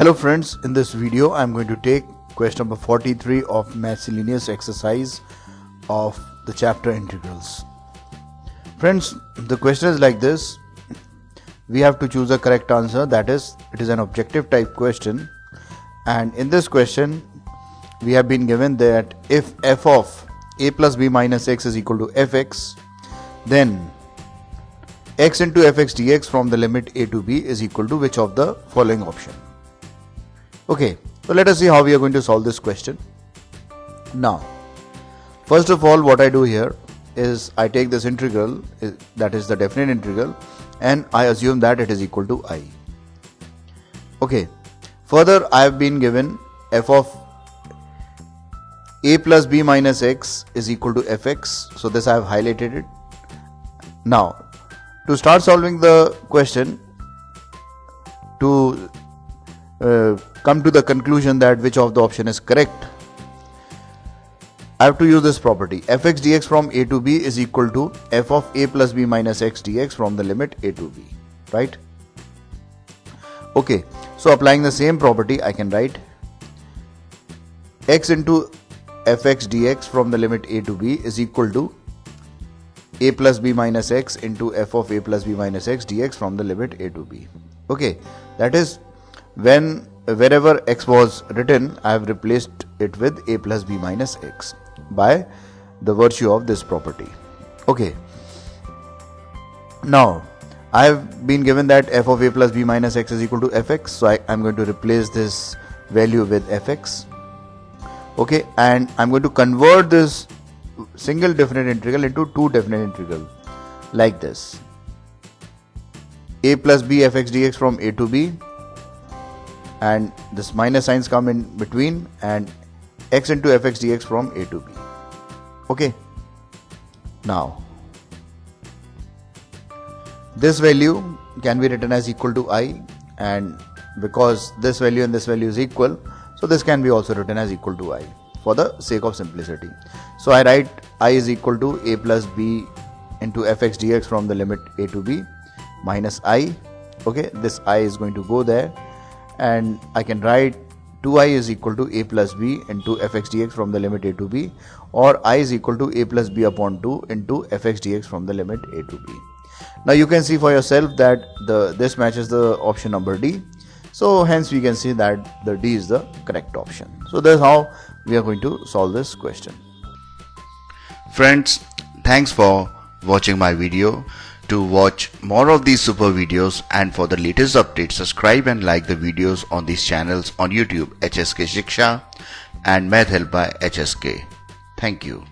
Hello friends, in this video I am going to take question number 43 of miscellaneous exercise of the chapter integrals. Friends, the question is like this. We have to choose a correct answer that is it is an objective type question and in this question we have been given that if f of a plus b minus x is equal to fx then x into fx dx from the limit a to b is equal to which of the following option Okay, so let us see how we are going to solve this question. Now, first of all, what I do here is I take this integral, that is the definite integral, and I assume that it is equal to i. Okay, further I have been given f of a plus b minus x is equal to fx, so this I have highlighted it. Now, to start solving the question, to uh, come to the conclusion that which of the option is correct, I have to use this property fx dx from a to b is equal to f of a plus b minus x dx from the limit a to b, right? Okay, so applying the same property, I can write x into fx dx from the limit a to b is equal to a plus b minus x into f of a plus b minus x dx from the limit a to b. Okay, that is when wherever x was written I have replaced it with a plus b minus x by the virtue of this property. Okay. Now I have been given that f of a plus b minus x is equal to fx so I am going to replace this value with fx okay and I'm going to convert this single definite integral into two definite integral like this. A plus b fx dx from a to b and this minus signs come in between and x into fx dx from a to b. Okay. Now this value can be written as equal to i and because this value and this value is equal so this can be also written as equal to i for the sake of simplicity. So i write i is equal to a plus b into fx dx from the limit a to b minus i. Okay. This i is going to go there and I can write 2i is equal to a plus b into fx dx from the limit a to b or i is equal to a plus b upon 2 into fx dx from the limit a to b. Now you can see for yourself that the this matches the option number D. So hence we can see that the D is the correct option. So that's how we are going to solve this question. Friends, thanks for watching my video. To watch more of these super videos and for the latest updates, subscribe and like the videos on these channels on YouTube HSK Shiksha and Math Help by HSK. Thank you.